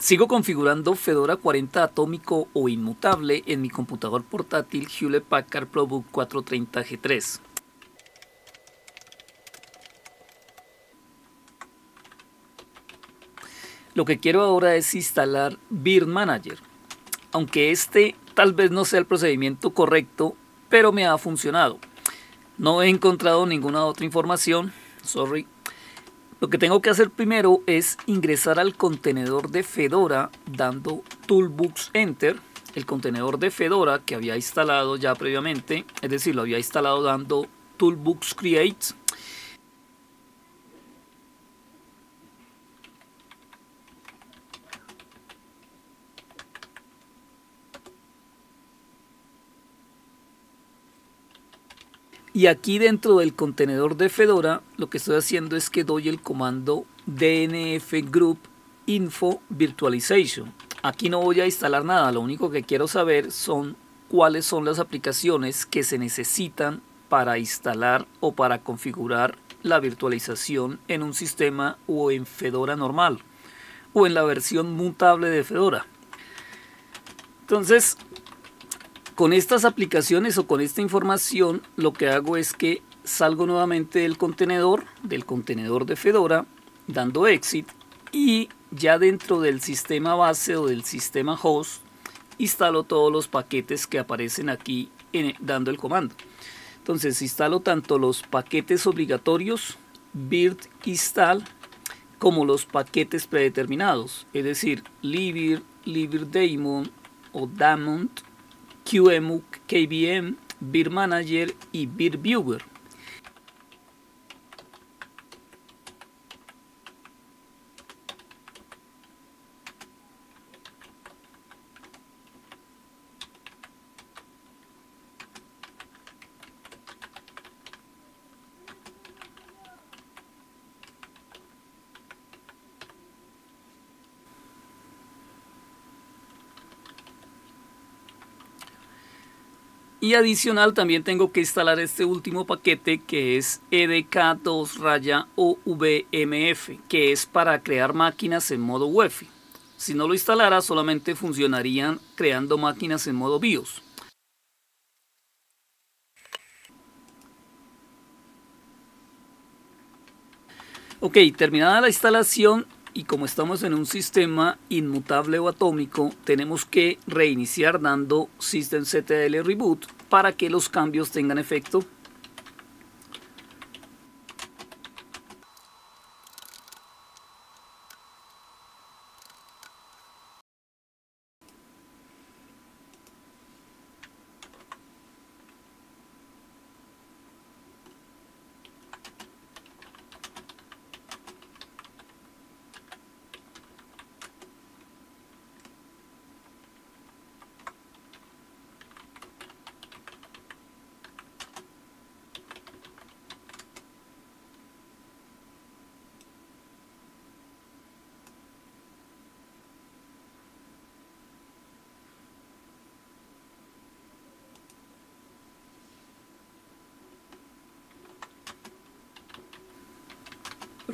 Sigo configurando Fedora 40 atómico o inmutable en mi computador portátil Hewlett Packard ProBook 430G3. Lo que quiero ahora es instalar Beer Manager, aunque este tal vez no sea el procedimiento correcto, pero me ha funcionado. No he encontrado ninguna otra información, sorry. Lo que tengo que hacer primero es ingresar al contenedor de Fedora dando Toolbox Enter, el contenedor de Fedora que había instalado ya previamente, es decir, lo había instalado dando Toolbox Create Y aquí dentro del contenedor de Fedora lo que estoy haciendo es que doy el comando dnf group info virtualization. Aquí no voy a instalar nada, lo único que quiero saber son cuáles son las aplicaciones que se necesitan para instalar o para configurar la virtualización en un sistema o en Fedora normal o en la versión mutable de Fedora. Entonces con estas aplicaciones o con esta información lo que hago es que salgo nuevamente del contenedor, del contenedor de Fedora, dando exit y ya dentro del sistema base o del sistema host instalo todos los paquetes que aparecen aquí dando el comando. Entonces instalo tanto los paquetes obligatorios, virt install, como los paquetes predeterminados, es decir, libir, libirdaemon o daemon QEMU, KVM, Beer Manager y Beer Viewer. Y adicional también tengo que instalar este último paquete que es EDK2 raya OVMF, que es para crear máquinas en modo UEFI. Si no lo instalara solamente funcionarían creando máquinas en modo BIOS. Ok, terminada la instalación y como estamos en un sistema inmutable o atómico, tenemos que reiniciar dando systemctl reboot para que los cambios tengan efecto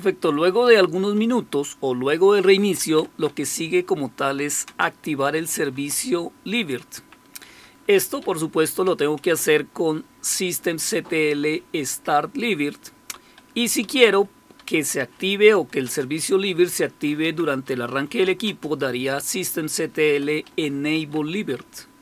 Luego de algunos minutos o luego del reinicio, lo que sigue como tal es activar el servicio Libert. Esto por supuesto lo tengo que hacer con systemctl start Libert y si quiero que se active o que el servicio Libert se active durante el arranque del equipo daría systemctl enable Libert.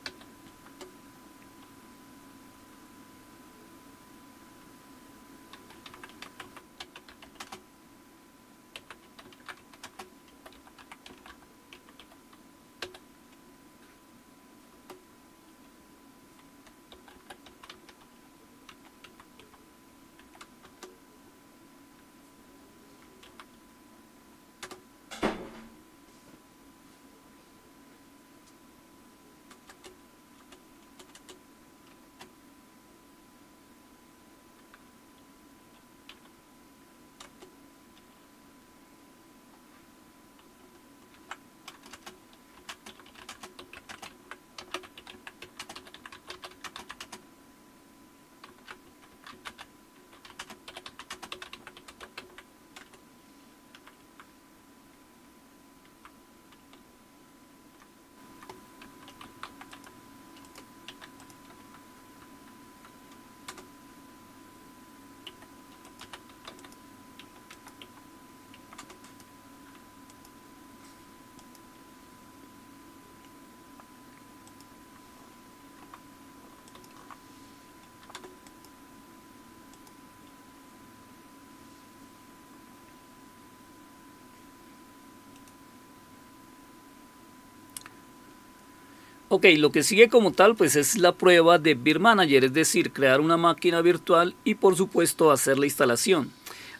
Ok, lo que sigue como tal pues es la prueba de Beer Manager, es decir, crear una máquina virtual y por supuesto hacer la instalación.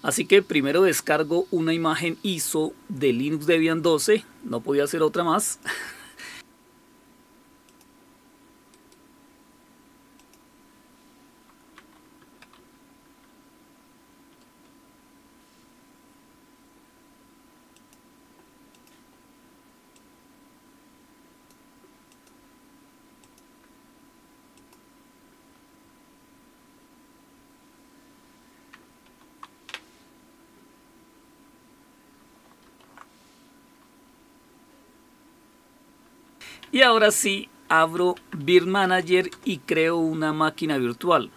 Así que primero descargo una imagen ISO de Linux Debian 12, no podía hacer otra más. Y ahora sí, abro Beer Manager y creo una máquina virtual.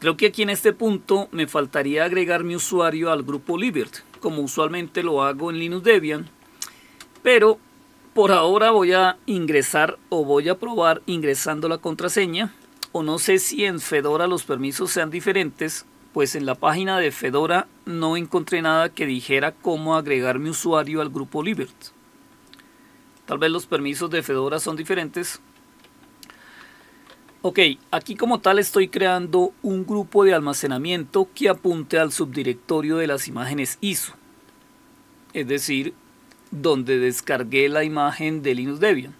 Creo que aquí en este punto me faltaría agregar mi usuario al grupo Libert, como usualmente lo hago en Linux Debian. Pero por ahora voy a ingresar o voy a probar ingresando la contraseña. O no sé si en Fedora los permisos sean diferentes, pues en la página de Fedora no encontré nada que dijera cómo agregar mi usuario al grupo Libert. Tal vez los permisos de Fedora son diferentes. Ok, aquí como tal estoy creando un grupo de almacenamiento que apunte al subdirectorio de las imágenes ISO. Es decir, donde descargué la imagen de Linux Debian,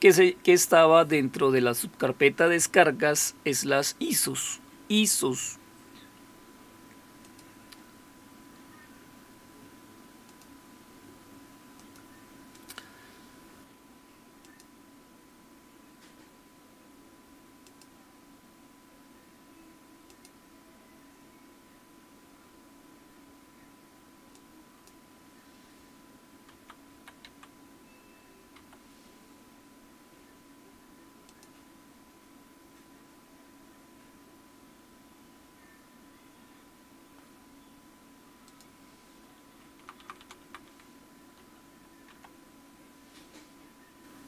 que, se, que estaba dentro de la subcarpeta descargas slash ISOs. ISOs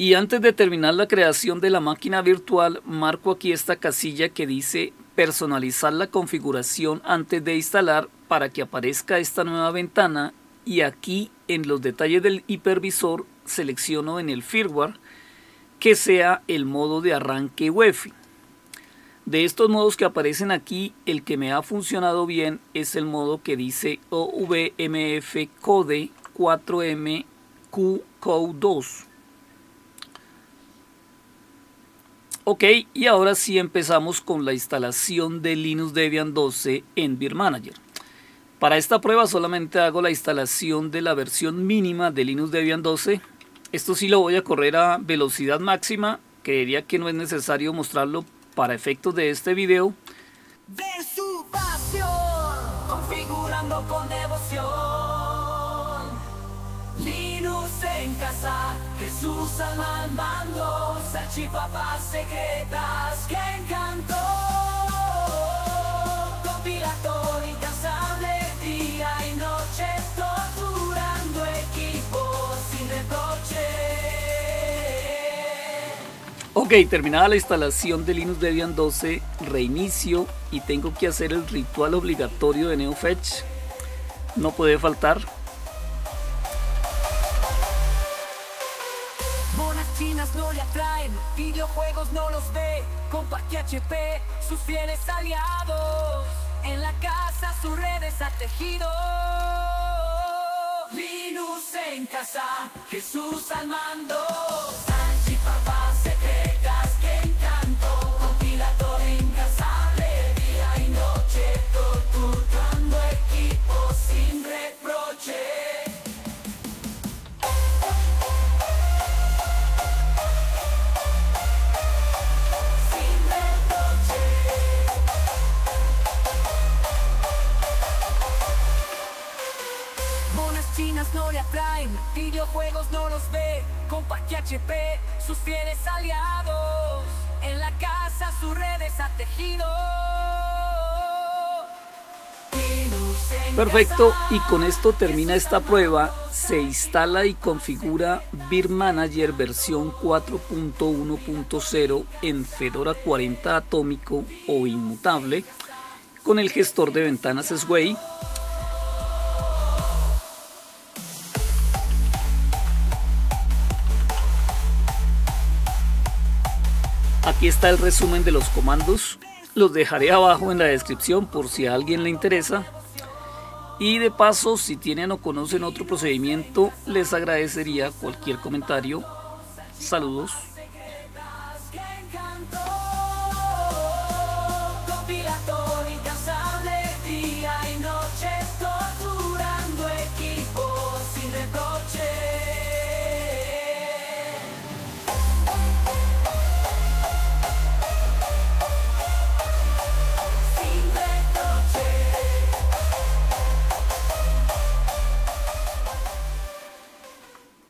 Y antes de terminar la creación de la máquina virtual, marco aquí esta casilla que dice personalizar la configuración antes de instalar para que aparezca esta nueva ventana y aquí en los detalles del hipervisor selecciono en el firmware que sea el modo de arranque UEFI. De estos modos que aparecen aquí, el que me ha funcionado bien es el modo que dice OVMF Code 4M Q 2 Ok, y ahora sí empezamos con la instalación de Linux Debian 12 en Beer Manager. Para esta prueba solamente hago la instalación de la versión mínima de Linux Debian 12. Esto sí lo voy a correr a velocidad máxima. Creería que no es necesario mostrarlo para efectos de este video. configurando con devoción. Linux en casa, Jesús al mando salchipapas secretas que encantó. Día y noche, equipos sin. Ok, terminada la instalación de Linux Debian 12, reinicio y tengo que hacer el ritual obligatorio de NeoFetch. No puede faltar videojuegos no los ve, Compact HP, sus fieles aliados, en la casa sus redes ha tejido. Linux en casa, Jesús al mando, videojuegos no los ve, Compact HP, sus fieles aliados, en la casa sus redes ha tejido. Perfecto, y con esto termina esta prueba. Se instala y configura Beer Manager versión 4.1.0 en Fedora 40 atómico o inmutable con el gestor de ventanas Sway Aquí está el resumen de los comandos. Los dejaré abajo en la descripción por si a alguien le interesa. Y de paso, si tienen o conocen otro procedimiento, les agradecería cualquier comentario. Saludos.